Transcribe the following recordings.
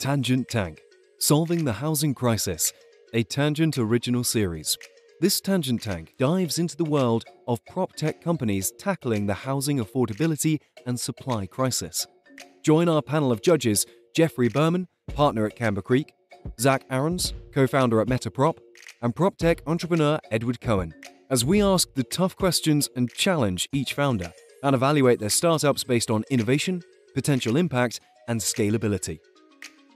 Tangent Tank Solving the Housing Crisis, a Tangent original series. This Tangent Tank dives into the world of prop tech companies tackling the housing affordability and supply crisis. Join our panel of judges Jeffrey Berman, partner at Camber Creek, Zach Aarons, co founder at Metaprop, and prop tech entrepreneur Edward Cohen, as we ask the tough questions and challenge each founder and evaluate their startups based on innovation, potential impact, and scalability.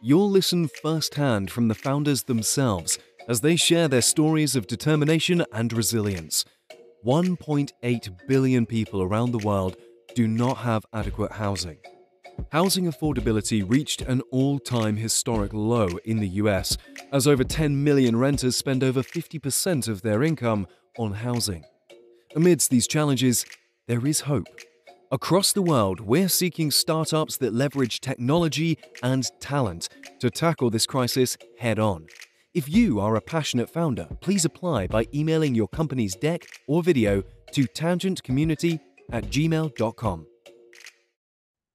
You'll listen firsthand from the founders themselves as they share their stories of determination and resilience. 1.8 billion people around the world do not have adequate housing. Housing affordability reached an all time historic low in the US, as over 10 million renters spend over 50% of their income on housing. Amidst these challenges, there is hope. Across the world, we're seeking startups that leverage technology and talent to tackle this crisis head on. If you are a passionate founder, please apply by emailing your company's deck or video to tangentcommunity at gmail.com.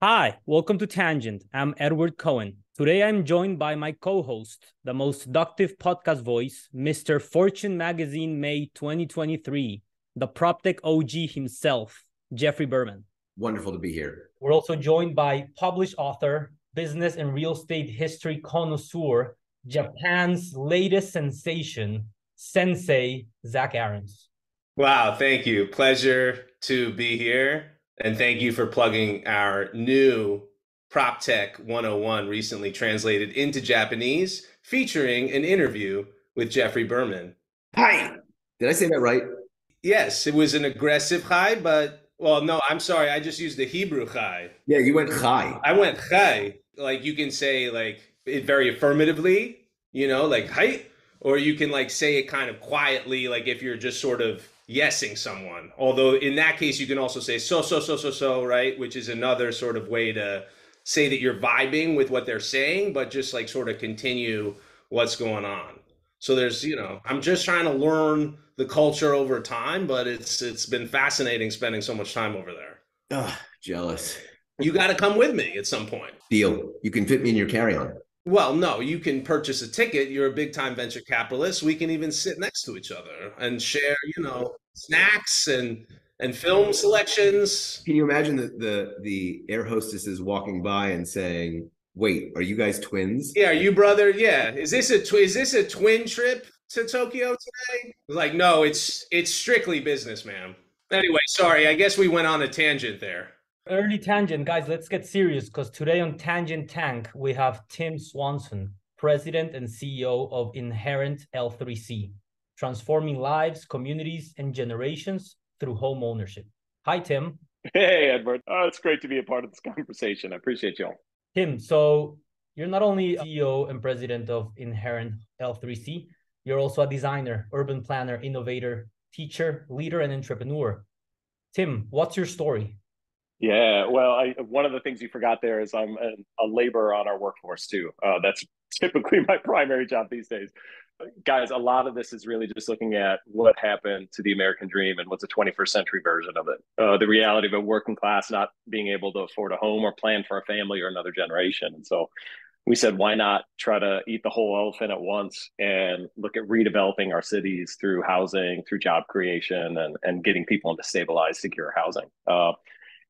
Hi, welcome to Tangent. I'm Edward Cohen. Today I'm joined by my co host, the most seductive podcast voice, Mr. Fortune Magazine May 2023, the PropTech OG himself, Jeffrey Berman. Wonderful to be here. We're also joined by published author, business and real estate history connoisseur, Japan's latest sensation, Sensei Zach Aarons. Wow, thank you. Pleasure to be here. And thank you for plugging our new Prop Tech 101 recently translated into Japanese, featuring an interview with Jeffrey Berman. Hi. Did I say that right? Yes, it was an aggressive hi, but well, no, I'm sorry. I just used the Hebrew hi. Yeah, you went hi. I went hi. Like you can say like it very affirmatively, you know, like hi, or you can like say it kind of quietly, like if you're just sort of yesing someone. Although in that case, you can also say so, so, so, so, so, right? Which is another sort of way to say that you're vibing with what they're saying, but just like sort of continue what's going on. So there's, you know, I'm just trying to learn the culture over time, but it's it's been fascinating spending so much time over there. Ugh, jealous. You got to come with me at some point. Deal. You can fit me in your carry-on. Well, no, you can purchase a ticket. You're a big time venture capitalist. We can even sit next to each other and share, you know, snacks and and film selections. Can you imagine the the, the air hostesses walking by and saying, "Wait, are you guys twins?" Yeah, are you brother? Yeah, is this a tw- is this a twin trip to Tokyo today? Like, no, it's it's strictly business, ma'am. Anyway, sorry. I guess we went on a tangent there. Early tangent, guys. Let's get serious because today on Tangent Tank we have Tim Swanson, President and CEO of Inherent L3C, transforming lives, communities, and generations through home ownership. Hi, Tim. Hey, Edward. Oh, it's great to be a part of this conversation. I appreciate y'all. Tim, so you're not only CEO and president of Inherent L3C, you're also a designer, urban planner, innovator, teacher, leader, and entrepreneur. Tim, what's your story? Yeah, well, I, one of the things you forgot there is I'm a, a laborer on our workforce too. Uh, that's typically my primary job these days. Guys, a lot of this is really just looking at what happened to the American dream and what's a 21st century version of it. Uh, the reality of a working class not being able to afford a home or plan for a family or another generation. And so we said, why not try to eat the whole elephant at once and look at redeveloping our cities through housing, through job creation, and, and getting people into stabilized, secure housing. Uh,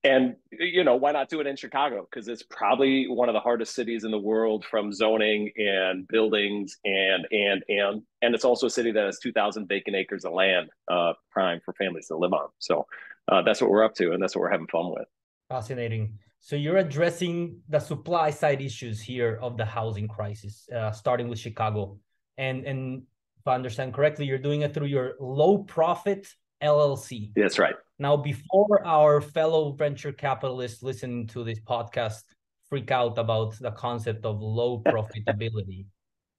and you know why not do it in chicago? Because it's probably one of the hardest cities in the world from zoning and buildings and and and and it's also a city that has 2000 vacant acres of land uh, prime for families to live on. So uh, that's what we're up to and that's what we're having fun with. Fascinating. So you're addressing the supply side issues here of the housing crisis uh, starting with chicago. And and if i understand correctly you're doing it through your low profit llc that's right now, before our fellow venture capitalists listening to this podcast freak out about the concept of low profitability.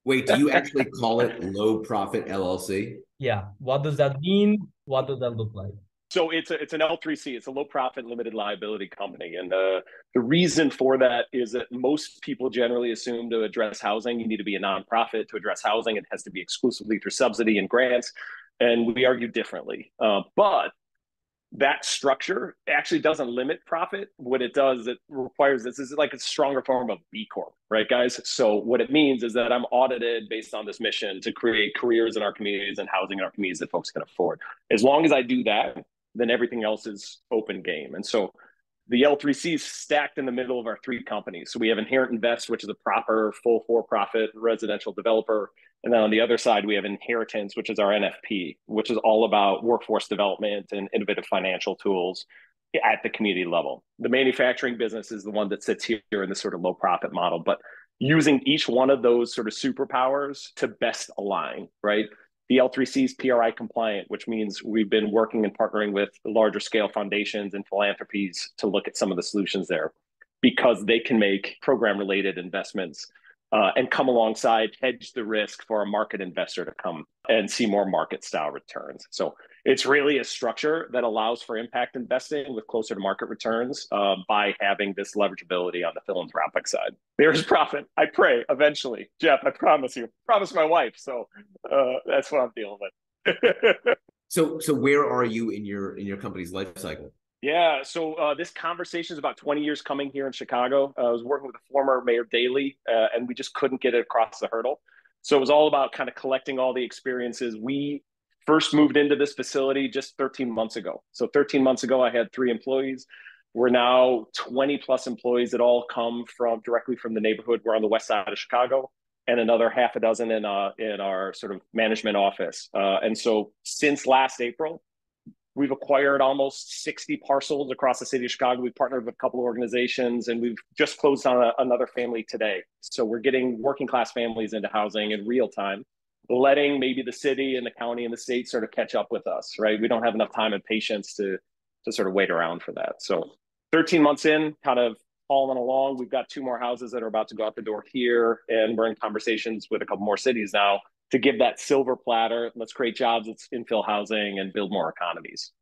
Wait, do you actually call it low profit LLC? Yeah. What does that mean? What does that look like? So it's a, it's an L3C. It's a low profit limited liability company, and uh, the reason for that is that most people generally assume to address housing, you need to be a nonprofit to address housing. It has to be exclusively through subsidy and grants, and we argue differently. Uh, but that structure actually doesn't limit profit. What it does, it requires this is like a stronger form of B Corp, right, guys? So what it means is that I'm audited based on this mission to create careers in our communities and housing in our communities that folks can afford. As long as I do that, then everything else is open game. And so the L3C is stacked in the middle of our three companies. So we have Inherent Invest, which is a proper full for-profit residential developer. And then on the other side, we have Inheritance, which is our NFP, which is all about workforce development and innovative financial tools at the community level. The manufacturing business is the one that sits here in this sort of low profit model, but using each one of those sort of superpowers to best align, right? The L3C is PRI compliant, which means we've been working and partnering with larger scale foundations and philanthropies to look at some of the solutions there because they can make program related investments uh, and come alongside, hedge the risk for a market investor to come and see more market style returns. So it's really a structure that allows for impact investing with closer to market returns uh, by having this leverageability on the philanthropic side. There's profit. I pray eventually, Jeff. I promise you. Promise my wife. So uh, that's what I'm dealing with. so, so where are you in your in your company's life cycle? Yeah, so uh, this conversation is about 20 years coming here in Chicago. Uh, I was working with a former Mayor Daley, uh, and we just couldn't get it across the hurdle. So it was all about kind of collecting all the experiences. We first moved into this facility just 13 months ago. So 13 months ago, I had three employees. We're now 20 plus employees that all come from directly from the neighborhood. We're on the west side of Chicago, and another half a dozen in uh, in our sort of management office. Uh, and so since last April, we've acquired almost 60 parcels across the city of Chicago. We've partnered with a couple of organizations, and we've just closed on a, another family today. So we're getting working class families into housing in real time letting maybe the city and the county and the state sort of catch up with us, right? We don't have enough time and patience to to sort of wait around for that. So 13 months in, kind of following along. We've got two more houses that are about to go out the door here, and we're in conversations with a couple more cities now to give that silver platter. Let's create jobs, let's infill housing and build more economies.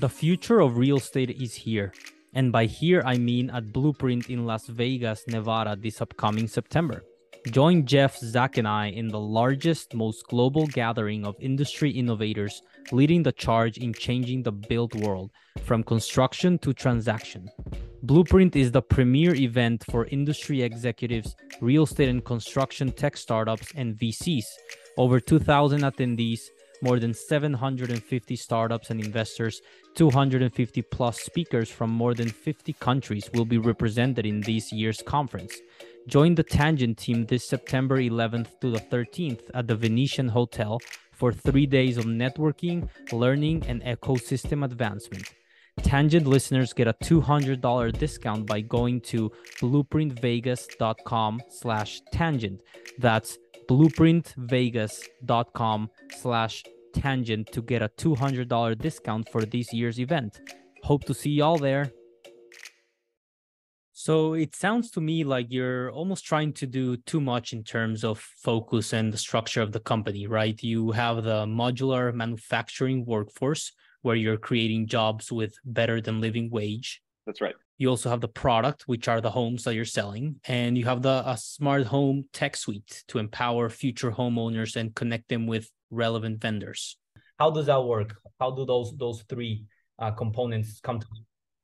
The future of real estate is here. And by here, I mean at Blueprint in Las Vegas, Nevada this upcoming September. Join Jeff, Zach, and I in the largest, most global gathering of industry innovators leading the charge in changing the built world from construction to transaction. Blueprint is the premier event for industry executives, real estate and construction tech startups, and VCs. Over 2,000 attendees, more than 750 startups and investors, 250 plus speakers from more than 50 countries will be represented in this year's conference. Join the Tangent team this September 11th to the 13th at the Venetian Hotel for three days of networking, learning, and ecosystem advancement. Tangent listeners get a $200 discount by going to blueprintvegas.com slash tangent. That's blueprintvegas.com slash tangent to get a $200 discount for this year's event. Hope to see y'all there. So it sounds to me like you're almost trying to do too much in terms of focus and the structure of the company, right? You have the modular manufacturing workforce where you're creating jobs with better than living wage. That's right. You also have the product, which are the homes that you're selling, and you have the a smart home tech suite to empower future homeowners and connect them with relevant vendors. How does that work? How do those those three uh, components come to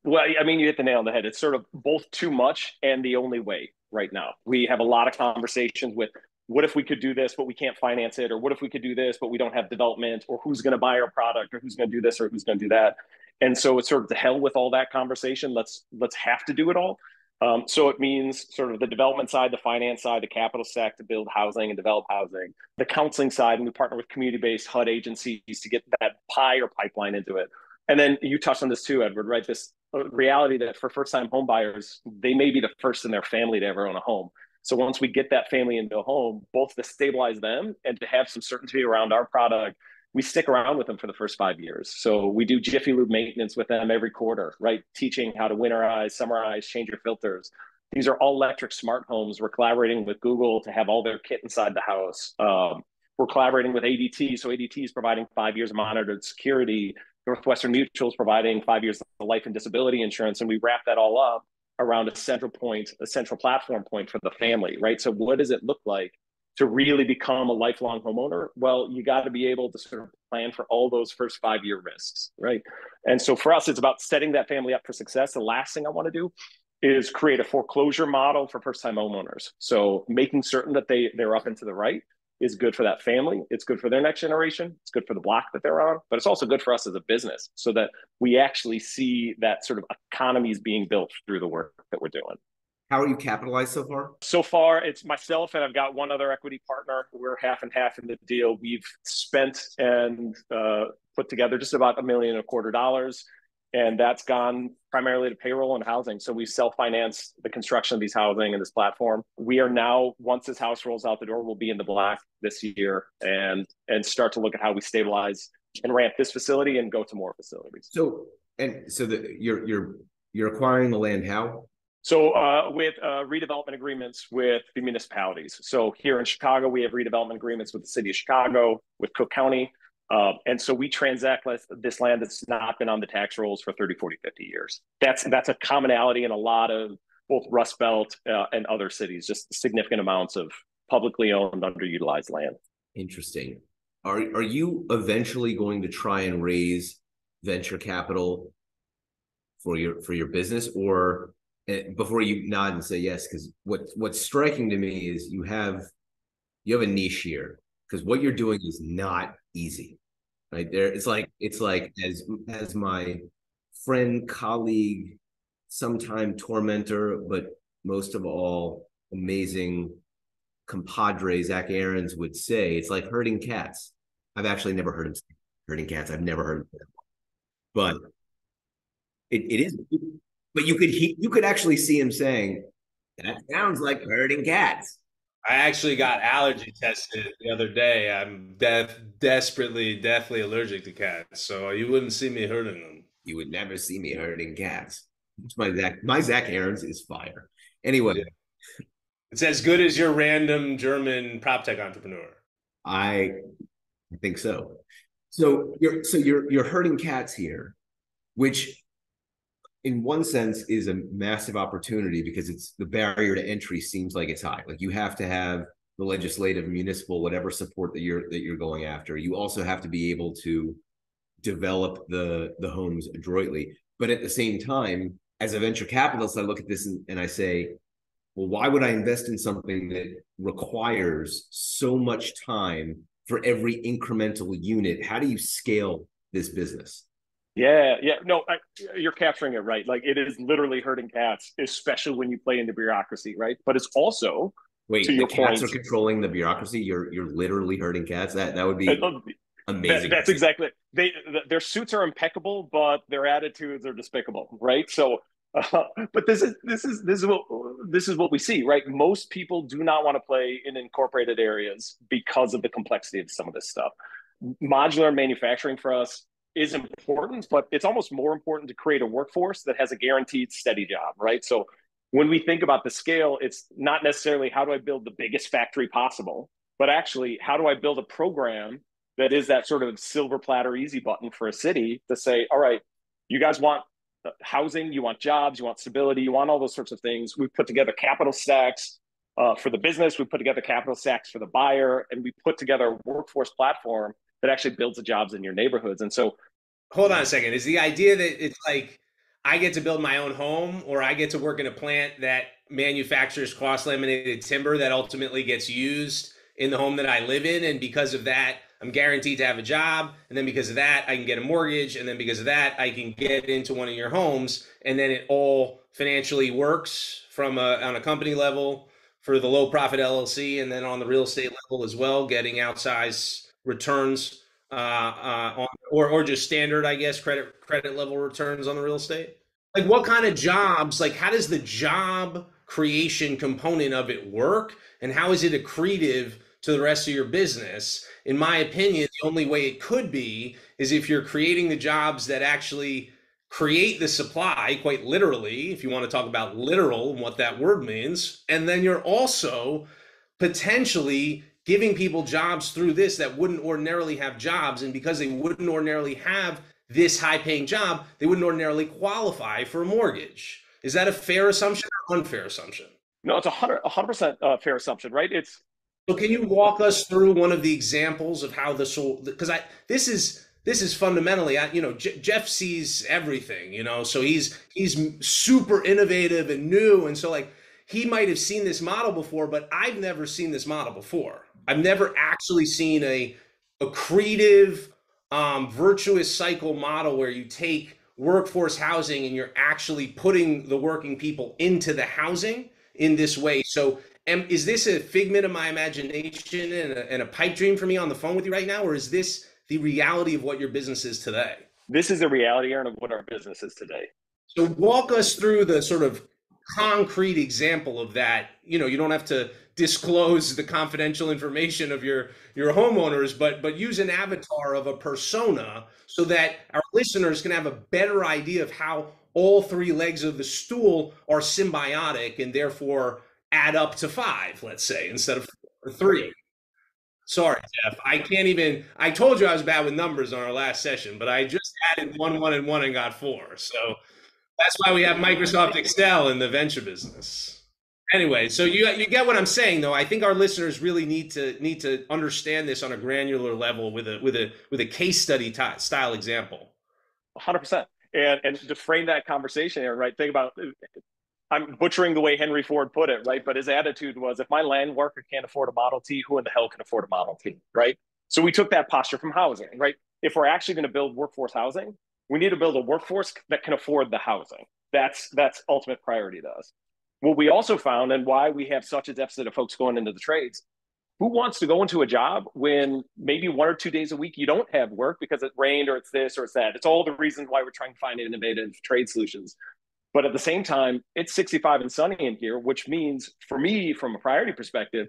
well, I mean, you hit the nail on the head. It's sort of both too much and the only way right now. We have a lot of conversations with what if we could do this, but we can't finance it, or what if we could do this, but we don't have development, or who's going to buy our product, or who's going to do this, or who's going to do that. And so it's sort of the hell with all that conversation. Let's let's have to do it all. Um, so it means sort of the development side, the finance side, the capital stack to build housing and develop housing, the counseling side, and we partner with community-based HUD agencies to get that pie or pipeline into it. And then you touched on this too, Edward, right? This reality that for first time home buyers, they may be the first in their family to ever own a home. So once we get that family into a home, both to stabilize them and to have some certainty around our product, we stick around with them for the first five years. So we do Jiffy Lube maintenance with them every quarter, right? Teaching how to winterize, summerize, change your filters. These are all electric smart homes. We're collaborating with Google to have all their kit inside the house. Um, we're collaborating with ADT. So ADT is providing five years of monitored security Northwestern Mutual is providing five years of life and disability insurance, and we wrap that all up around a central point, a central platform point for the family, right? So, what does it look like to really become a lifelong homeowner? Well, you got to be able to sort of plan for all those first five year risks, right? And so for us, it's about setting that family up for success. The last thing I want to do is create a foreclosure model for first time homeowners. So making certain that they they're up and to the right is good for that family. It's good for their next generation. It's good for the block that they're on, but it's also good for us as a business so that we actually see that sort of economies being built through the work that we're doing. How are you capitalized so far? So far, it's myself and I've got one other equity partner. We're half and half in the deal. We've spent and uh, put together just about a million and a quarter dollars and that's gone primarily to payroll and housing. So we self-finance the construction of these housing and this platform. We are now, once this house rolls out the door, we'll be in the black this year and and start to look at how we stabilize and ramp this facility and go to more facilities. So and so the you're you're you're acquiring the land how? So uh, with uh, redevelopment agreements with the municipalities. So here in Chicago, we have redevelopment agreements with the city of Chicago, with Cook County, uh, and so we transact this land that's not been on the tax rolls for 30, 40, 50 years. That's that's a commonality in a lot of both Rust Belt uh, and other cities, just significant amounts of publicly owned, underutilized land. Interesting. Are, are you eventually going to try and raise venture capital for your for your business or eh, before you nod and say yes because what what's striking to me is you have you have a niche here because what you're doing is not easy right? There it's like it's like as as my friend colleague sometime tormentor but most of all amazing compadre zach Aarons would say it's like herding cats. I've actually never heard him say herding cats. I've never heard him but it, it is but you could he, you could actually see him saying that sounds like herding cats I actually got allergy tested the other day. I'm def- desperately, deathly allergic to cats, so you wouldn't see me hurting them. You would never see me hurting cats. my Zach. My Zach Aarons is fire. Anyway, yeah. it's as good as your random German prop tech entrepreneur. I think so. So you're so you're you're hurting cats here, which in one sense is a massive opportunity because it's the barrier to entry seems like it's high. Like you have to have the legislative municipal whatever support that you're that you're going after. You also have to be able to develop the the homes adroitly. But at the same time as a venture capitalist i look at this and, and i say well why would i invest in something that requires so much time for every incremental unit? How do you scale this business yeah, yeah. No, I, you're capturing it right. Like it is literally hurting cats, especially when you play into bureaucracy, right? But it's also wait, the cats point, are controlling the bureaucracy. You're you're literally hurting cats. That that would be amazing. That, that's exactly. it. They their suits are impeccable, but their attitudes are despicable, right? So, uh, but this is this is this is what this is what we see, right? Most people do not want to play in incorporated areas because of the complexity of some of this stuff. Modular manufacturing for us is important, but it's almost more important to create a workforce that has a guaranteed steady job, right? So when we think about the scale, it's not necessarily how do I build the biggest factory possible, but actually how do I build a program that is that sort of silver platter easy button for a city to say, all right, you guys want housing, you want jobs, you want stability, you want all those sorts of things. We put together capital stacks uh, for the business, we put together capital stacks for the buyer, and we put together a workforce platform that actually builds the jobs in your neighborhoods. And so, hold on a second. Is the idea that it's like I get to build my own home, or I get to work in a plant that manufactures cross laminated timber that ultimately gets used in the home that I live in, and because of that, I'm guaranteed to have a job, and then because of that, I can get a mortgage, and then because of that, I can get into one of your homes, and then it all financially works from a, on a company level for the low profit LLC, and then on the real estate level as well, getting outsized returns uh, uh, on, or or just standard, I guess, credit credit level returns on the real estate? Like, what kind of jobs? Like, how does the job creation component of it work, and how is it accretive to the rest of your business? In my opinion, the only way it could be is if you're creating the jobs that actually create the supply, quite literally, if you want to talk about literal and what that word means, and then you're also potentially giving people jobs through this that wouldn't ordinarily have jobs. And because they wouldn't ordinarily have this high paying job, they wouldn't ordinarily qualify for a mortgage. Is that a fair assumption or unfair assumption? No, it's a hundred, a hundred percent uh, fair assumption, right? It's So can you walk us through one of the examples of how this will? Because I this is this is fundamentally, you know, J- Jeff sees everything, you know, so he's he's super innovative and new, and so like he might have seen this model before, but I've never seen this model before. I've never actually seen a accretive, um, virtuous cycle model where you take workforce housing and you're actually putting the working people into the housing in this way. So, am, is this a figment of my imagination and a, and a pipe dream for me on the phone with you right now, or is this the reality of what your business is today? This is the reality, Aaron, of what our business is today. So, walk us through the sort of concrete example of that. You know, you don't have to disclose the confidential information of your your homeowners but but use an avatar of a persona so that our listeners can have a better idea of how all three legs of the stool are symbiotic and therefore add up to five let's say instead of three. Sorry jeff. I can't even i told you i was bad with numbers on our last session but i just added one one and one and got four. So that's why we have microsoft excel in the venture business anyway, so you you get what I'm saying, though. I think our listeners really need to need to understand this on a granular level with a with a with a case study t- style example. 100. percent And and to frame that conversation here, right? Think about. I'm butchering the way Henry Ford put it, right? But his attitude was, if my land worker can't afford a Model T, who in the hell can afford a Model T, right? So we took that posture from housing, right? If we're actually going to build workforce housing, we need to build a workforce that can afford the housing. That's that's ultimate priority to us. What we also found, and why we have such a deficit of folks going into the trades, who wants to go into a job when maybe one or two days a week you don't have work because it rained or it's this or it's that? It's all the reasons why we're trying to find innovative trade solutions. But at the same time, it's 65 and sunny in here, which means for me, from a priority perspective,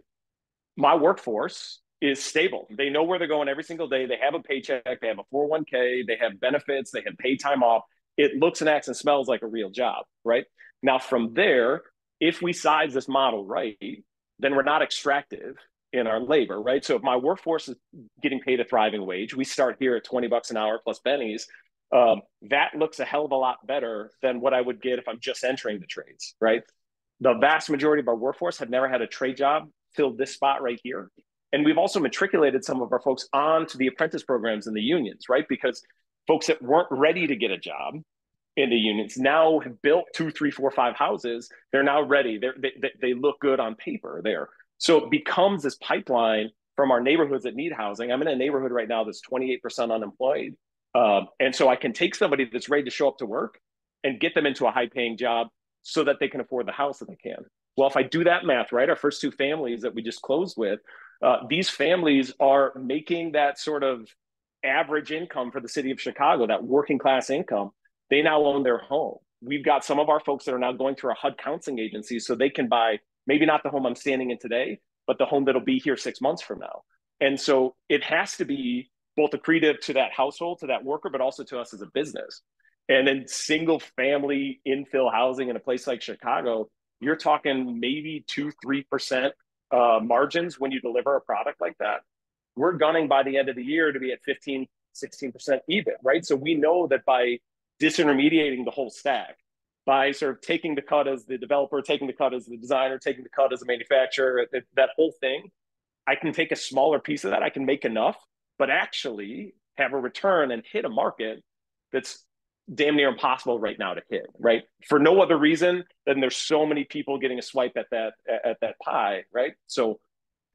my workforce is stable. They know where they're going every single day. They have a paycheck, they have a 401k, they have benefits, they have paid time off. It looks and acts and smells like a real job, right? Now, from there, if we size this model right, then we're not extractive in our labor, right? So if my workforce is getting paid a thriving wage, we start here at 20 bucks an hour plus bennies. Um, that looks a hell of a lot better than what I would get if I'm just entering the trades, right? The vast majority of our workforce have never had a trade job filled this spot right here. And we've also matriculated some of our folks onto the apprentice programs in the unions, right? Because folks that weren't ready to get a job in the unions now have built two, three, four, five houses. They're now ready. They're, they they look good on paper there. So it becomes this pipeline from our neighborhoods that need housing. I'm in a neighborhood right now that's 28% unemployed. Um, and so I can take somebody that's ready to show up to work and get them into a high paying job so that they can afford the house that they can. Well, if I do that math, right, our first two families that we just closed with, uh, these families are making that sort of average income for the city of Chicago, that working class income they now own their home. We've got some of our folks that are now going through a HUD counseling agency so they can buy maybe not the home I'm standing in today, but the home that'll be here six months from now. And so it has to be both accretive to that household, to that worker, but also to us as a business. And then single family infill housing in a place like Chicago, you're talking maybe two, 3% uh, margins when you deliver a product like that. We're gunning by the end of the year to be at 15, 16% EBIT, right? So we know that by disintermediating the whole stack by sort of taking the cut as the developer, taking the cut as the designer, taking the cut as a manufacturer, that, that whole thing. I can take a smaller piece of that. I can make enough, but actually have a return and hit a market that's damn near impossible right now to hit, right? For no other reason than there's so many people getting a swipe at that at that pie, right? So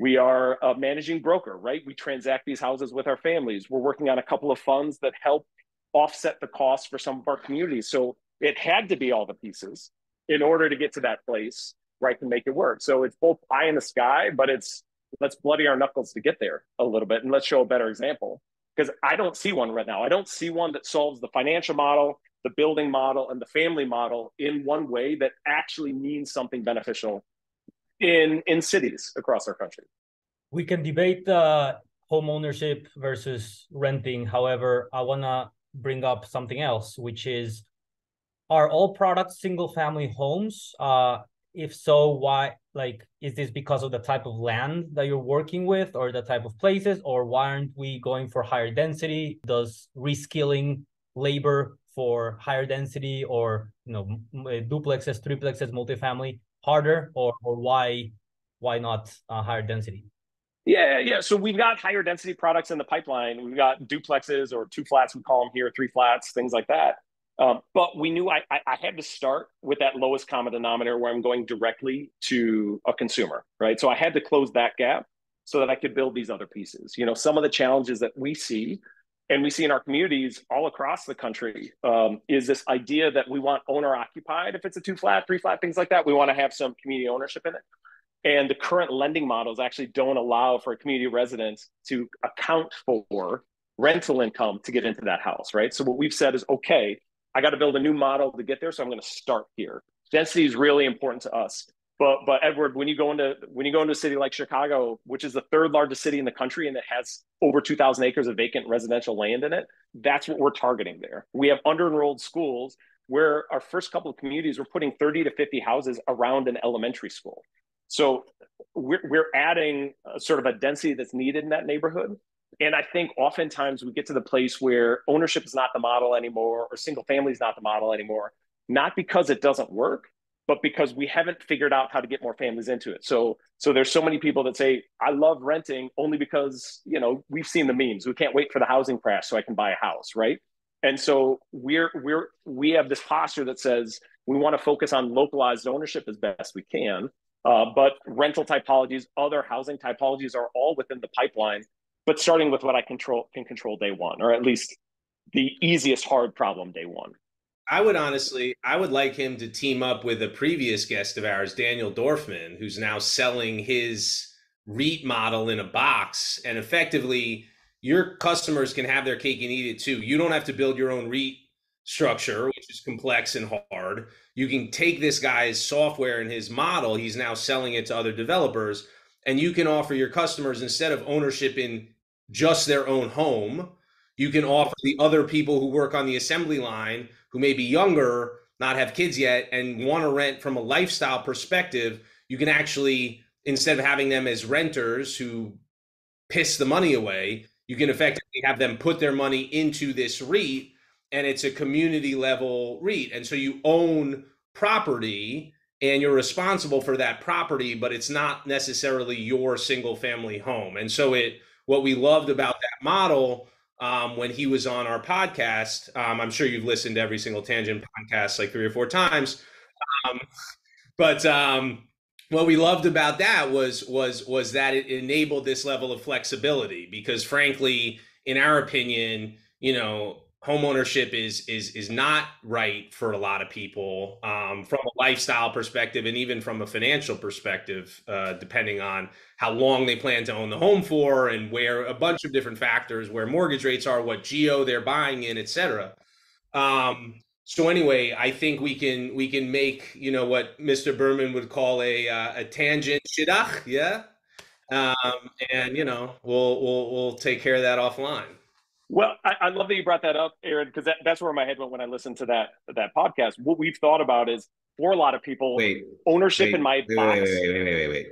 we are a managing broker, right? We transact these houses with our families. We're working on a couple of funds that help offset the cost for some of our communities. So it had to be all the pieces in order to get to that place I can make it work. So it's both pie in the sky, but it's let's bloody our knuckles to get there a little bit and let's show a better example. Because I don't see one right now. I don't see one that solves the financial model, the building model, and the family model in one way that actually means something beneficial in in cities across our country. We can debate uh, the home ownership versus renting. However, I wanna bring up something else, which is are all products single family homes? Uh, if so, why? Like, is this because of the type of land that you're working with, or the type of places, or why aren't we going for higher density? Does reskilling labor for higher density, or you know, duplexes, triplexes, multifamily harder, or or why why not uh, higher density? Yeah, yeah. So we've got higher density products in the pipeline. We've got duplexes or two flats, we call them here, three flats, things like that. Um, but we knew I, I, I had to start with that lowest common denominator where I'm going directly to a consumer, right? So I had to close that gap so that I could build these other pieces. You know, some of the challenges that we see and we see in our communities all across the country um, is this idea that we want owner occupied if it's a two flat, three flat, things like that. We want to have some community ownership in it. And the current lending models actually don't allow for a community residents to account for rental income to get into that house, right? So what we've said is, okay, I got to build a new model to get there. So I'm going to start here. Density is really important to us. But but Edward, when you go into when you go into a city like Chicago, which is the third largest city in the country and it has over 2,000 acres of vacant residential land in it, that's what we're targeting there. We have under enrolled schools where our first couple of communities we're putting 30 to 50 houses around an elementary school. So we're we're adding uh, sort of a density that's needed in that neighborhood. And I think oftentimes we get to the place where ownership is not the model anymore, or single family is not the model anymore, not because it doesn't work, but because we haven't figured out how to get more families into it. So, so there's so many people that say, I love renting only because, you know, we've seen the memes. We can't wait for the housing crash so I can buy a house, right? And so we're we're we have this posture that says we want to focus on localized ownership as best we can. Uh, but rental typologies, other housing typologies are all within the pipeline but starting with what I control can control day one, or at least the easiest hard problem day one. I would honestly, I would like him to team up with a previous guest of ours, Daniel Dorfman, who's now selling his REIT model in a box, and effectively your customers can have their cake and eat it too. You don't have to build your own REIT structure, which is complex and hard. You can take this guy's software and his model, he's now selling it to other developers, and you can offer your customers instead of ownership in just their own home. You can offer the other people who work on the assembly line who may be younger, not have kids yet, and want to rent from a lifestyle perspective. You can actually, instead of having them as renters who piss the money away, you can effectively have them put their money into this REIT and it's a community level REIT. And so you own property and you're responsible for that property, but it's not necessarily your single family home. And so it what we loved about that model um, when he was on our podcast, um, I'm sure you've listened to every single tangent podcast like three or four times. Um, but um, what we loved about that was was was that it enabled this level of flexibility because frankly, in our opinion, you know, homeownership is is is not right for a lot of people um, from a lifestyle perspective and even from a financial perspective, uh, depending on how long they plan to own the home for and where a bunch of different factors, where mortgage rates are, what geo they're buying in, etc. Um, so anyway, I think we can we can make you know what Mr. Berman would call a uh, a tangent shidduch, yeah, um, and you know we'll we'll we'll take care of that offline. Well, I, I, love that you brought that up, Aaron, because that, that's where my head went when I listened to that that podcast. What we've thought about is for a lot of people, wait, ownership wait, in my wait, box. Wait, wait, wait, wait, wait, wait.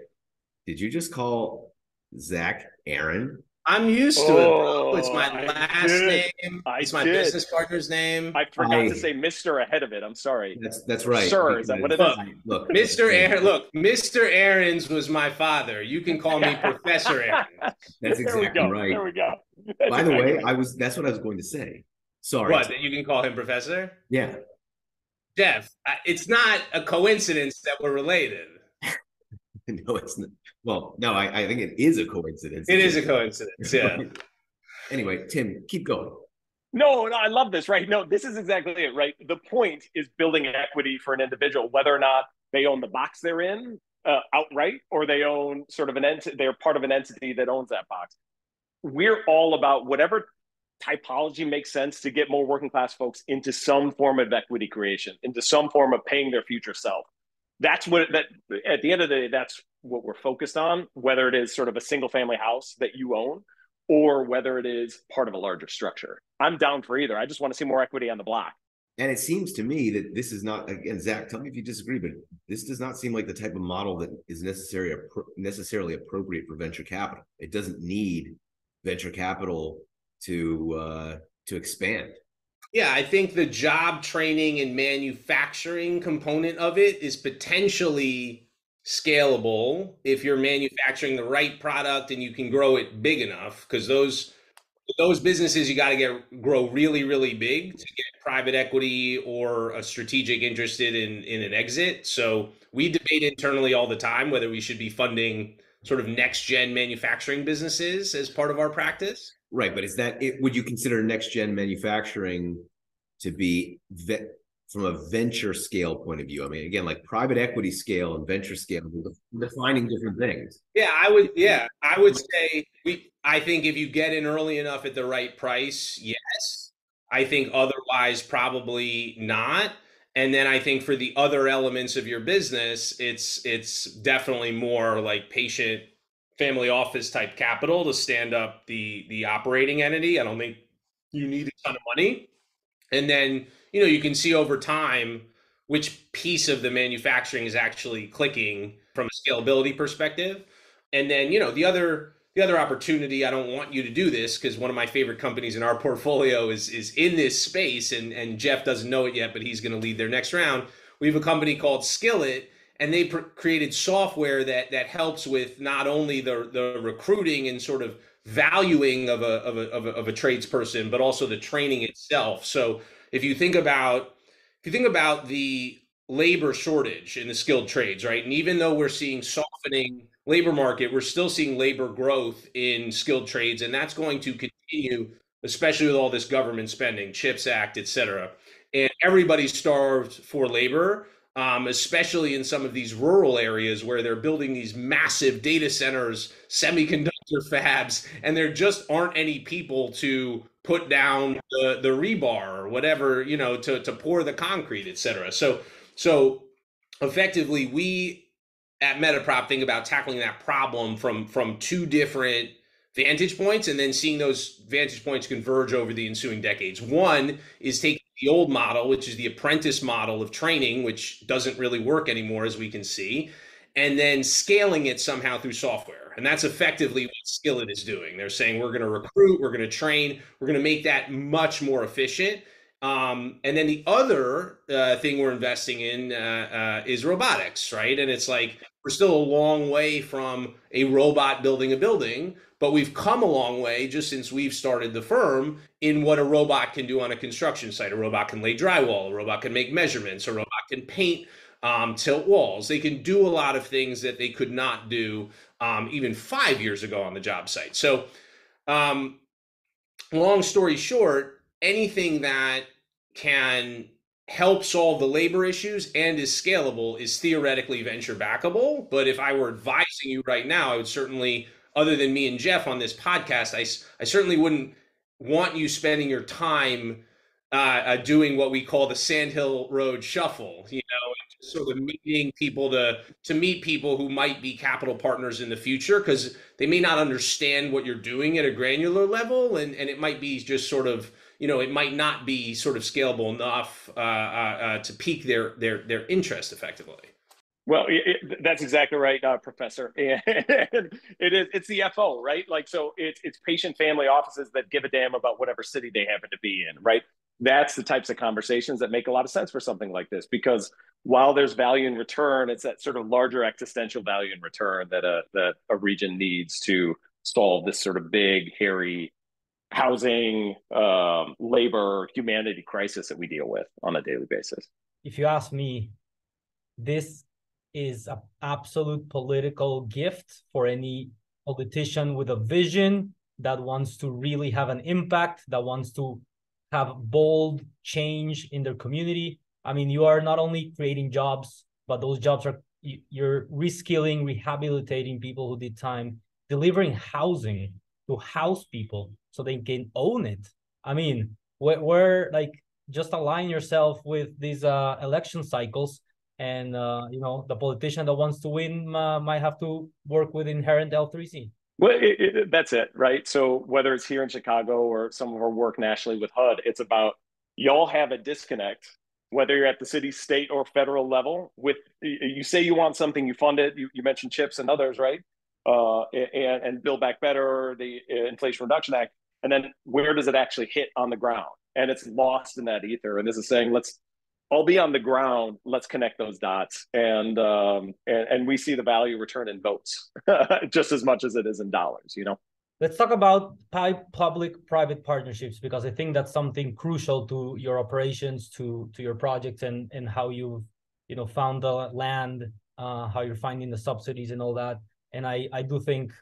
Did you just call Zach Aaron? I'm used to oh, it, It's my oh, last did. name. I it's my did. business partner's name. I forgot I, to say Mister ahead of it. I'm sorry. That's that's right. Sir, is that what it look, is? Look, Mr. Aaron. Look, Mr. Aarons was my father. You can call me Professor Aaron. That's exactly right. There we go. That's By the way, right. I was. That's what I was going to say. Sorry. What? That you can call him Professor? Yeah. Jeff, it's not a coincidence that we're related. no, it's not. Well, no, I, I think it is a coincidence. It is a coincidence. Yeah. anyway, Tim, keep going. No, no, I love this, right? No, this is exactly it, right? The point is building equity for an individual, whether or not they own the box they're in uh, outright or they own sort of an entity, they're part of an entity that owns that box. We're all about whatever typology makes sense to get more working class folks into some form of equity creation, into some form of paying their future self that's what that at the end of the day that's what we're focused on whether it is sort of a single family house that you own or whether it is part of a larger structure. I'm down for either. I just want to see more equity on the block. And it seems to me that this is not again zach tell me if you disagree but this does not seem like the type of model that is necessary necessarily appropriate for venture capital. It doesn't need venture capital to uh to expand yeah, I think the job training and manufacturing component of it is potentially scalable if you're manufacturing the right product and you can grow it big enough because those those businesses you got to get grow really really big to get private equity or a strategic interested in in an exit. So we debate internally all the time whether we should be funding sort of next gen manufacturing businesses as part of our practice right but is that it would you consider next gen manufacturing to be ve- from a venture scale point of view? I mean again like private equity scale and venture scale defining different things. Yeah i would yeah i would say we i think if you get in early enough at the right price yes. I think otherwise probably not. And then i think for the other elements of your business it's it's definitely more like patient family office type capital to stand up the the operating entity. I don't think you need a ton of money. And then you know you can see over time which piece of the manufacturing is actually clicking from a scalability perspective. And then you know the other the other opportunity i don't want you to do this because one of my favorite companies in our portfolio is is in this space and and jeff doesn't know it yet but he's going to lead their next round. We have a company called Skillit and they pr- created software that that helps with not only the the recruiting and sort of valuing of a of a of a, of a tradesperson but also the training itself. So if you think about if you think about the labor shortage in the skilled trades right? And even though we're seeing softening labor market we're still seeing labor growth in skilled trades and that's going to continue especially with all this government spending chips act et cetera. And everybody's starved for labor um, especially in some of these rural areas where they're building these massive data centers, semiconductor fabs, and there just aren't any people to put down the, the rebar or whatever, you know, to, to pour the concrete, et cetera. So, so effectively, we at Metaprop think about tackling that problem from from two different vantage points and then seeing those vantage points converge over the ensuing decades. One is taking the old model, which is the apprentice model of training, which doesn't really work anymore, as we can see, and then scaling it somehow through software. And that's effectively what Skillit is doing. They're saying we're going to recruit, we're going to train, we're going to make that much more efficient. Um, and then the other uh, thing we're investing in uh, uh, is robotics, right? And it's like we're still a long way from a robot building a building, but we've come a long way just since we've started the firm in what a robot can do on a construction site. A robot can lay drywall, a robot can make measurements, a robot can paint um, tilt walls. They can do a lot of things that they could not do um, even five years ago on the job site. So, um, long story short, anything that can help solve the labor issues and is scalable is theoretically venture backable. But if I were advising you right now, I would certainly other than me and Jeff on this podcast, I, I certainly wouldn't want you spending your time uh, uh, doing what we call the Sandhill Road Shuffle. You know, sort of meeting people to to meet people who might be capital partners in the future because they may not understand what you're doing at a granular level, and and it might be just sort of you know it might not be sort of scalable enough uh, uh, uh to pique their their their interest effectively. Well, it, that's exactly right, uh, Professor. And it is it's the FO, right? Like so, it's it's patient family offices that give a damn about whatever city they happen to be in, right? That's the types of conversations that make a lot of sense for something like this because while there's value in return, it's that sort of larger existential value in return that a that a region needs to solve this sort of big, hairy housing, um, labor, humanity crisis that we deal with on a daily basis. If you ask me, this is an absolute political gift for any politician with a vision that wants to really have an impact, that wants to have bold change in their community. I mean, you are not only creating jobs, but those jobs are you're reskilling, rehabilitating people who did time, delivering housing to house people so they can own it. I mean, we're, we're like just align yourself with these uh, election cycles and uh, you know the politician that wants to win uh, might have to work with inherent L3C. Well, it, it, that's it, right? So whether it's here in Chicago or some of our work nationally with HUD, it's about y'all have a disconnect, whether you're at the city, state, or federal level. With you say you want something, you fund it. You, you mentioned chips and others, right? Uh, and, and Build Back Better, the uh, Inflation Reduction Act, and then where does it actually hit on the ground? And it's lost in that ether. And this is saying let's I'll be on the ground. Let's connect those dots, and um, and, and we see the value return in votes just as much as it is in dollars. You know. Let's talk about public-private partnerships because I think that's something crucial to your operations, to to your projects, and and how you you know found the land, uh, how you're finding the subsidies and all that. And I I do think,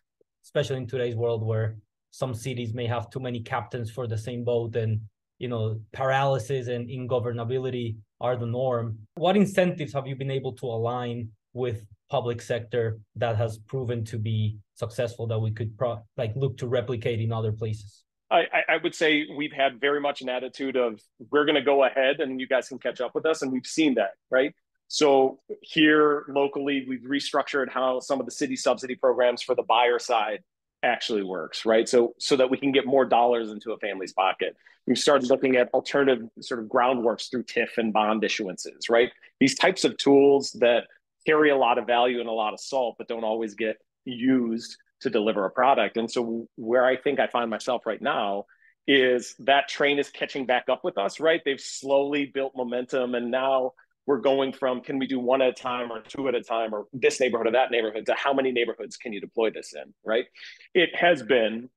especially in today's world where some cities may have too many captains for the same boat and you know paralysis and ingovernability are the norm. What incentives have you been able to align with public sector that has proven to be successful that we could pro- like look to replicate in other places? I, I would say we've had very much an attitude of we're going to go ahead and you guys can catch up with us and we've seen that right? So here locally we've restructured how some of the city subsidy programs for the buyer side actually works, right? So so that we can get more dollars into a family's pocket. We've started looking at alternative sort of groundworks through TIF and bond issuances, right? These types of tools that carry a lot of value and a lot of salt, but don't always get used to deliver a product. And so where I think I find myself right now is that train is catching back up with us, right? They've slowly built momentum and now we're going from can we do one at a time or two at a time or this neighborhood or that neighborhood to how many neighborhoods can you deploy this in, right? It has been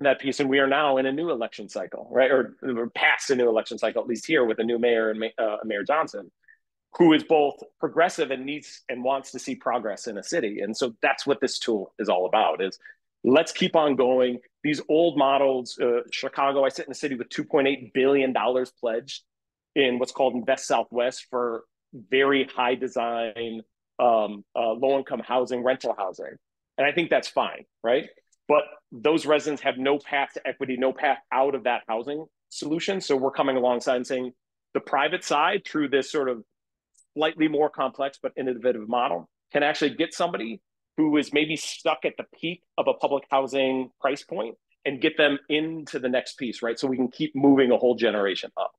that piece, and we are now in a new election cycle, right? Or we're past a new election cycle, at least here with a new mayor and uh, Mayor Johnson, who is both progressive and needs and wants to see progress in a city. And so that's what this tool is all about: is let's keep on going. These old models, uh, Chicago, I sit in a city with 2.8 billion dollars pledged in what's called Invest Southwest for very high design, um, uh, low income housing, rental housing. And I think that's fine, right? But those residents have no path to equity, no path out of that housing solution. So we're coming alongside and saying the private side, through this sort of slightly more complex but innovative model, can actually get somebody who is maybe stuck at the peak of a public housing price point and get them into the next piece, right? So we can keep moving a whole generation up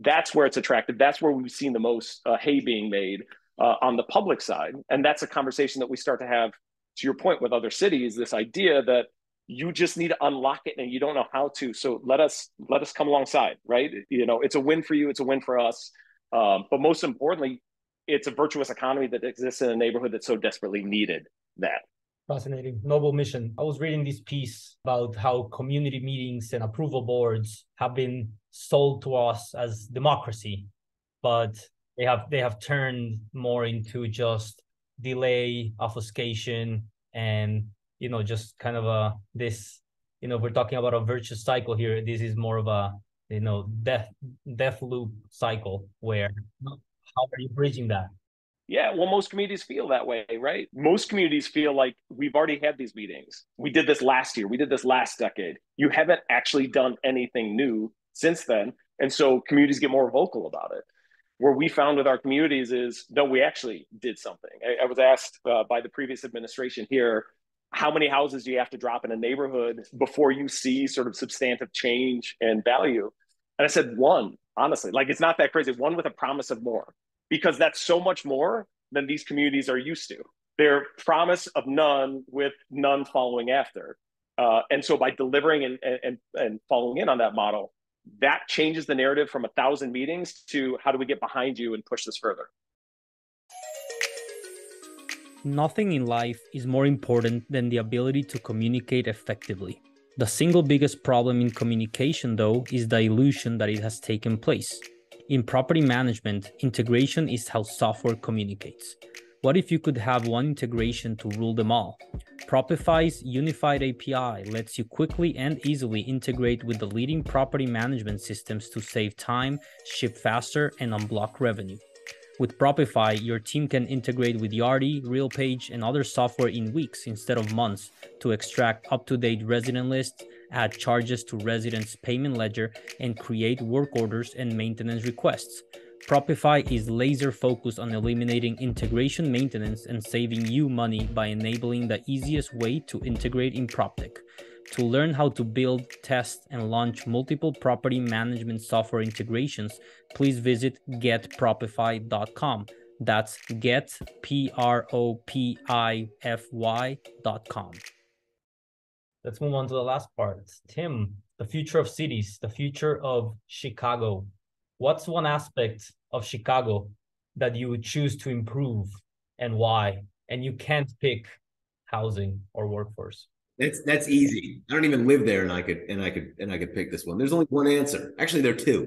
that's where it's attractive. That's where we've seen the most uh, hay being made uh, on the public side. And that's a conversation that we start to have, to your point, with other cities. This idea that you just need to unlock it and you don't know how to. So let us let us come alongside, right? You know, it's a win for you. It's a win for us. Um, but most importantly, it's a virtuous economy that exists in a neighborhood that so desperately needed that. Fascinating. Noble mission. I was reading this piece about how community meetings and approval boards have been sold to us as democracy, but they have they have turned more into just delay, obfuscation, and you know, just kind of a this, you know, we're talking about a virtuous cycle here. This is more of a you know death death loop cycle where how are you bridging that? Yeah, well, most communities feel that way, right? Most communities feel like we've already had these meetings. We did this last year. We did this last decade. You haven't actually done anything new since then. And so communities get more vocal about it. Where we found with our communities is no, we actually did something. I, I was asked uh, by the previous administration here, how many houses do you have to drop in a neighborhood before you see sort of substantive change and value? And I said, one, honestly, like it's not that crazy. One with a promise of more because that's so much more than these communities are used to. Their promise of none with none following after. Uh, and so by delivering and, and, and following in on that model, that changes the narrative from a thousand meetings to how do we get behind you and push this further. Nothing in life is more important than the ability to communicate effectively. The single biggest problem in communication, though, is the illusion that it has taken place. In property management, integration is how software communicates. What if you could have one integration to rule them all? Propify's unified API lets you quickly and easily integrate with the leading property management systems to save time, ship faster, and unblock revenue. With Propify, your team can integrate with Yardi, RealPage, and other software in weeks instead of months to extract up to date resident lists add charges to residents' payment ledger, and create work orders and maintenance requests. Propify is laser focused on eliminating integration maintenance and saving you money by enabling the easiest way to integrate in PropTech. To learn how to build, test, and launch multiple property management software integrations, please visit getpropify.com. That's get p r o p i f y.com. Let's move on to the last part. Tim, the future of cities, the future of Chicago. What's one aspect of Chicago that you would choose to improve and why? And you can't pick housing or workforce. That's that's easy. I don't even live there, and I could and I could and I could pick this one. There's only one answer. Actually, there are two.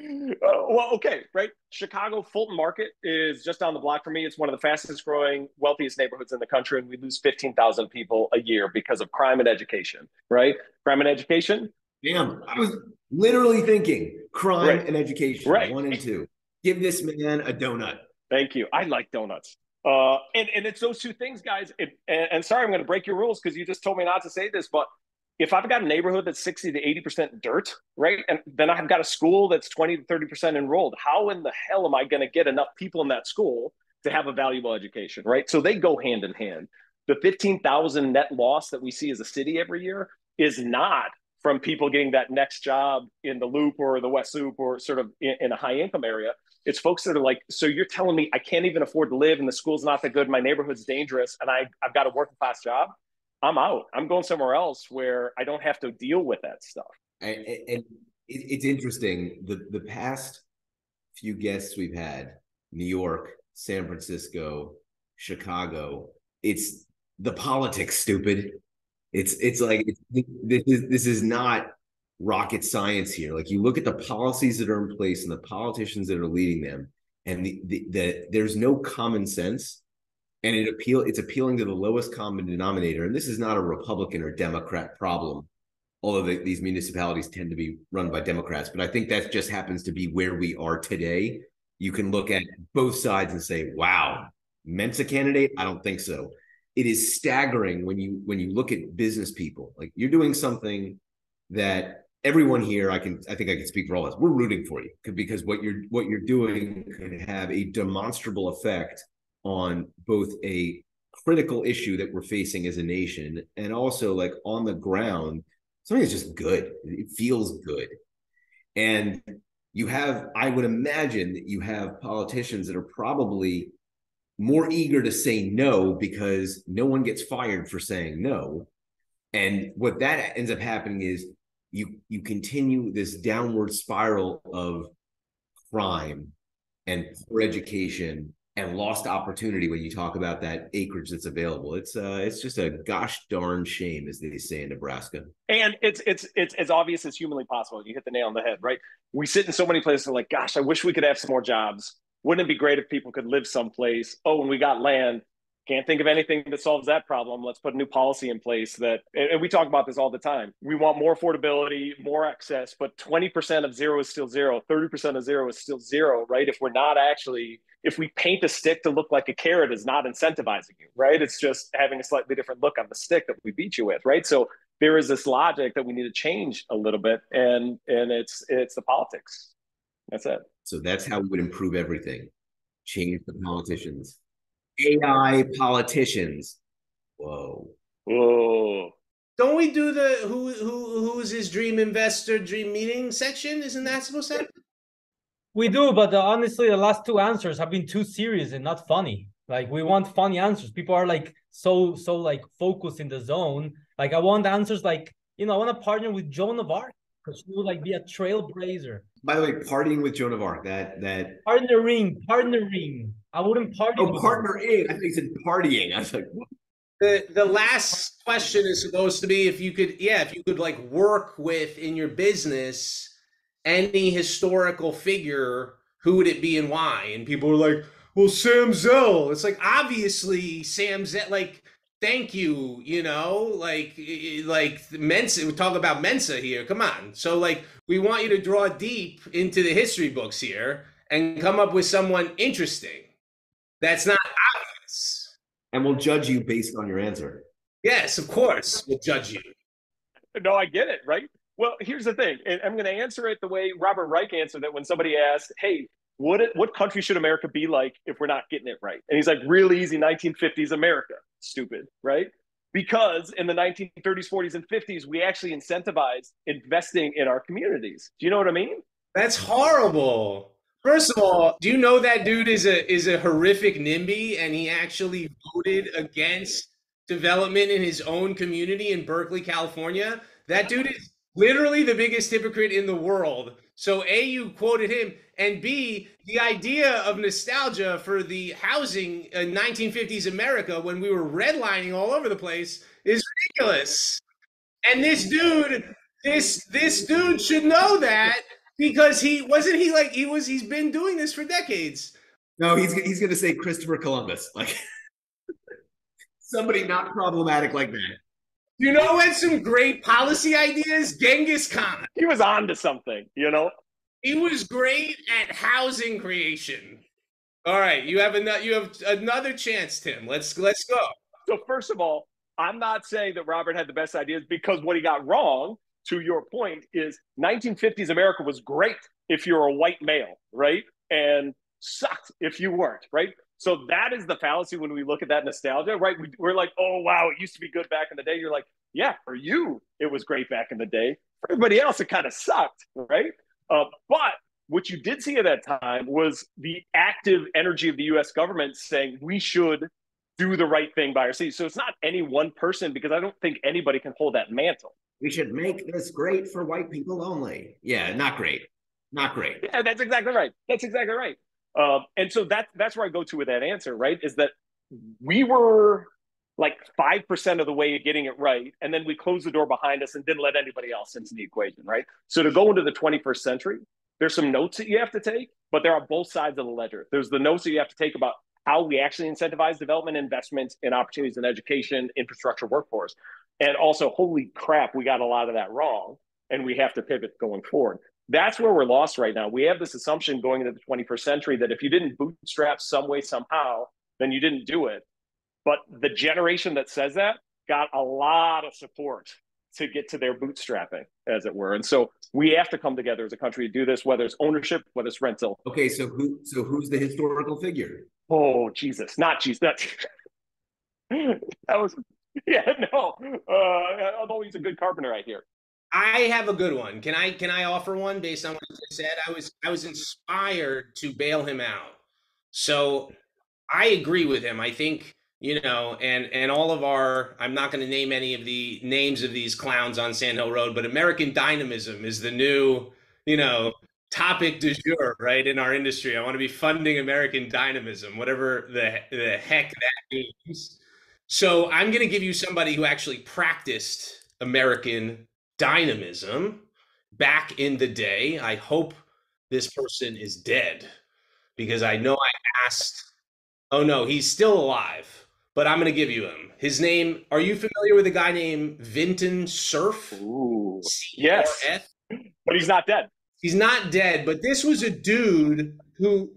Uh, well, okay, right. Chicago Fulton Market is just down the block for me. It's one of the fastest growing, wealthiest neighborhoods in the country, and we lose 15,000 people a year because of crime and education, right? Crime and education. Damn, I was literally thinking crime Right. and education, Right. one and two. Give this man a donut. Thank you. I like donuts. Uh, and, and it's those two things, guys. It, and, and sorry, I'm going to break your rules because you just told me not to say this, but if I've got a neighborhood that's 60 to 80% dirt, right? And then I've got a school that's 20 to 30% enrolled, how in the hell am I going to get enough people in that school to have a valuable education, right? So they go hand in hand. The 15,000 net loss that we see as a city every year is not from people getting that next job in the loop or the West Loop or sort of in, in a high income area. It's folks that are like, so you're telling me I can't even afford to live and the school's not that good, my neighborhood's dangerous, and I, I've got a working class job. I'm out. I'm going somewhere else where I don't have to deal with that stuff. And it, it's interesting. The the past few guests we've had, New York, San Francisco, Chicago. It's the politics, stupid. It's it's like this is this is not rocket science here. Like you look at the policies that are in place and the politicians that are leading them, and the the, the there's no common sense. And it appeal it's appealing to the lowest common denominator. And this is not a Republican or Democrat problem although the, these municipalities tend to be run by Democrats. But I think that just happens to be where we are today. You can look at both sides and say, "Wow, Mensa candidate? I don't think so." It is staggering when you when you look at business people. Like you're doing something that everyone here, I can, I think I can speak for all of us. We're rooting for you because what you're what you're doing could have a demonstrable effect on both a critical issue that we're facing as a nation and also like on the ground something that's just good. It feels good. And you have, I would imagine that you have politicians that are probably more eager to say no because no one gets fired for saying no. And what that ends up happening is you you continue this downward spiral of crime and poor education and lost opportunity when you talk about that acreage that's available. It's uh it's just a gosh darn shame, as they say in Nebraska. And it's it's it's as obvious as humanly possible. You hit the nail on the head, right? We sit in so many places like, gosh, I wish we could have some more jobs. Wouldn't it be great if people could live someplace? Oh, and we got land. Can't think of anything that solves that problem. Let's put a new policy in place that, and we talk about this all the time. We want more affordability, more access, but 20% of zero is still zero. 30% of zero is still zero, right? If we're not actually, if we paint a stick to look like a carrot is not incentivizing you, right? It's just having a slightly different look on the stick that we beat you with, right? So there is this logic that we need to change a little bit, and and it's it's the politics. That's it. So that's how we would improve everything. Change the politicians. AI politicians. Whoa. Whoa. Don't we do the who who who's his dream investor dream meeting section? Isn't that supposed to happen? We do, but uh, honestly, the last two answers have been too serious and not funny. Like we want funny answers. People are like so so like focused in the zone. Like I want answers like you know I want to partner with Joan of Arc because she would like be a trailblazer. By the way, partying with Joan of Arc. That that Partnering, partnering. I wouldn't party. oh with her. partnering. I think he said partying. I was like, what? The the last question is supposed to be if you could yeah, if you could like work with in your business any historical figure, who would it be and why? And people were like, well, Sam Zell. It's like obviously Sam Zell like thank you, you know, like i- i- like Mensa we talk about Mensa here. Come on. So like we want you to draw deep into the history books here and come up with someone interesting. That's not obvious. and we'll judge you based on your answer. Yes, of course, we'll judge you. No, I get it, right? Well, here's the thing, and I'm going to answer it the way Robert Reich answered it when somebody asked, "Hey, what what country should America be like if we're not getting it right?" And he's like, "Real easy, 1950s America." Stupid, right? Because in the 1930s, 40s, and 50s, we actually incentivized investing in our communities. Do you know what I mean? That's horrible. First of all, do you know that dude is a is a horrific NIMBY and he actually voted against development in his own community in Berkeley, California? That dude is literally the biggest hypocrite in the world. So A, you quoted him, and B, the idea of nostalgia for the housing in 1950s America when we were redlining all over the place is ridiculous. And this dude, this this dude should know that because he wasn't he like he was he's been doing this for decades. No, he's he's gonna say Christopher Columbus, like somebody not problematic like that. You know what? Some great policy ideas. Genghis Khan. He was on to something, you know. He was great at housing creation. All right, you have another you have another chance, Tim. Let's let's go. So first of all, I'm not saying that Robert had the best ideas because what he got wrong, to your point, is 1950s America was great if you're a white male, right? And sucked if you weren't, right? So that is the fallacy when we look at that nostalgia, right? We, we're like, oh, wow, it used to be good back in the day. You're like, yeah, for you, it was great back in the day. For everybody else, it kind of sucked, right? Uh, but what you did see at that time was the active energy of the US government saying we should do the right thing by our city. So it's not any one person because I don't think anybody can hold that mantle. We should make this great for white people only. Yeah, not great. Not great. Yeah, that's exactly right. That's exactly right. Um, and so that that's where I go to with that answer, right? Is that we were like five percent of the way of getting it right, and then we closed the door behind us and didn't let anybody else into the equation, right? So to go into the 21st century, there's some notes that you have to take, but there are both sides of the ledger. There's the notes that you have to take about how we actually incentivize development, investments, and opportunities in education, infrastructure, workforce, and also, holy crap, we got a lot of that wrong, and we have to pivot going forward that's where we're lost right now. We have this assumption going into the 21st century that if you didn't bootstrap some way, somehow, then you didn't do it. But the generation that says that got a lot of support to get to their bootstrapping, as it were. And so we have to come together as a country to do this, whether it's ownership, whether it's rental. Okay, so who so who's the historical figure? Oh Jesus, not Jesus. That, that was yeah, no. Uh, although he's a good carpenter, I hear. I have a good one. Can I can I offer one based on what you said? I was I was inspired to bail him out. So I agree with him. I think you know, and and all of our I'm not going to name any of the names of these clowns on Sand Hill Road, but American dynamism is the new you know topic du jour right in our industry. I want to be funding American dynamism, whatever the the heck that means. So I'm going to give you somebody who actually practiced American dynamism back in the day. I hope this person is dead because I know I asked. Oh no, he's still alive, but I'm going to give you him. His name, are you familiar with a guy named Vinton Cerf? Ooh, yes. But he's not dead. He's not dead, but this was a dude who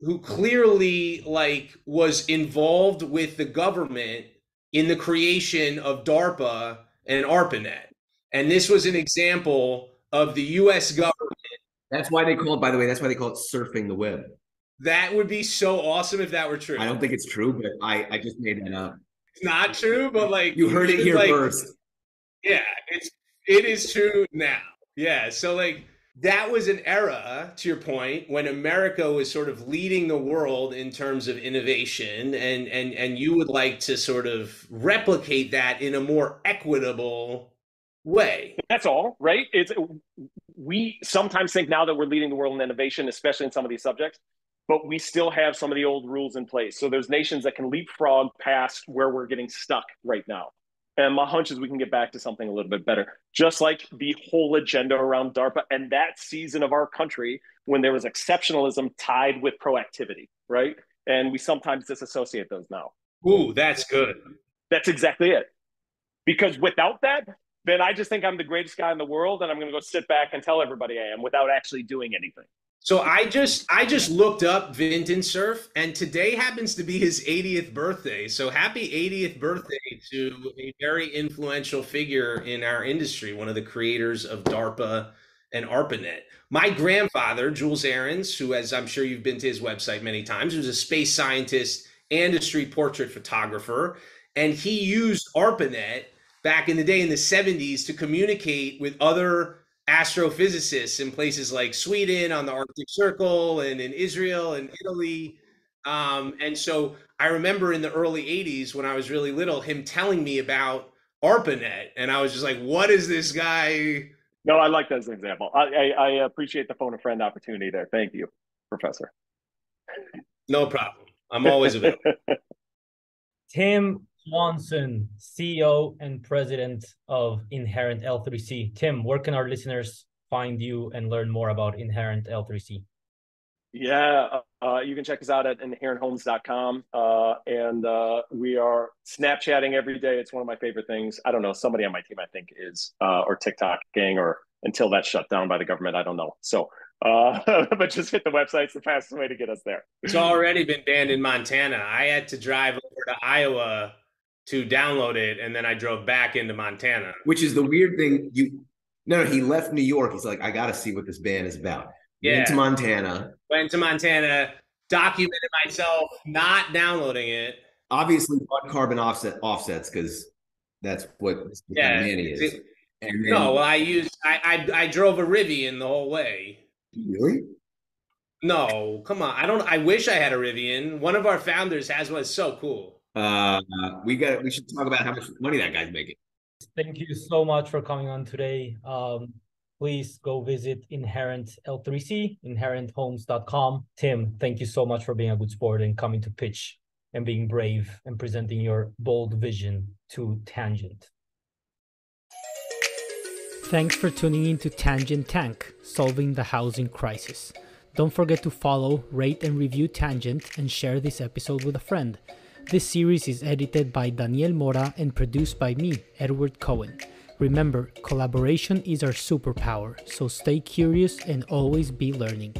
who clearly like was involved with the government in the creation of DARPA and ARPANET. And this was an example of the US government. That's why they call it, by the way, that's why they call it surfing the web. That would be so awesome if that were true. I don't think it's true, but I, I just made that up. It's not true, but like you heard it here like, first. Yeah, it's it is true now. Yeah. So like that was an era, to your point, when America was sort of leading the world in terms of innovation, and and and you would like to sort of replicate that in a more equitable way. That's all, right? It's we sometimes think now that we're leading the world in innovation, especially in some of these subjects, but we still have some of the old rules in place. So there's nations that can leapfrog past where we're getting stuck right now. And my hunch is we can get back to something a little bit better. Just like the whole agenda around DARPA and that season of our country when there was exceptionalism tied with proactivity, right? And we sometimes disassociate those now. Ooh, that's good. That's exactly it. Because without that, then I just think I'm the greatest guy in the world and I'm going to go sit back and tell everybody I am without actually doing anything. So I just I just looked up Vinton Cerf and today happens to be his 80th birthday. So happy 80th birthday to a very influential figure in our industry, one of the creators of DARPA and ARPANET. My grandfather, Jules Aarons, who as I'm sure you've been to his website many times, was a space scientist and a street portrait photographer and he used ARPANET back in the day in the 70s to communicate with other astrophysicists in places like Sweden on the Arctic Circle and in Israel and Italy. Um, and so I remember in the early 80s when I was really little, him telling me about ARPANET. And I was just like, what is this guy No, I like that as an example. I, I, I appreciate the phone a friend opportunity there. Thank you, Professor. No problem. I'm always available. Tim Swanson, CEO and President of Inherent L3C. Tim, where can our listeners find you and learn more about Inherent L3C? Yeah, uh, you can check us out at inherenthomes.com. Uh, and uh, we are Snapchatting every day. It's one of my favorite things. I don't know, somebody on my team, I think, is, uh, or TikTok gang, or until that's shut down by the government, I don't know. So, uh, but just hit the website. It's the fastest way to get us there. It's already been banned in Montana. I had to drive over to Iowa to download it, and then I drove back into Montana. Which is the weird thing. You no, no, he left New York. He's like, I got to see what this band is about. Yeah. Went to Montana. Went to Montana, documented myself not downloading it. Obviously, bought carbon offset offsets because that's what this Yeah, man is. it- and then, No, well, I used I, I I drove a Rivian the whole way. really? No, come on. I don't. I wish I had a Rivian. One of our founders has one. It's so cool. Uh, we got. We should talk about how much money that guy's making. Thank you so much for coming on today. Um, please go visit Inherent L3C, inherenthomes.com. Tim, thank you so much for being a good sport and coming to pitch and being brave and presenting your bold vision to Tangent. Thanks for tuning in to Tangent Tank, solving the housing crisis. Don't forget to follow, rate, and review Tangent and share this episode with a friend. This series is edited by Daniel Mora and produced by me, Edward Cohen. Remember, collaboration is our superpower, so stay curious and always be learning.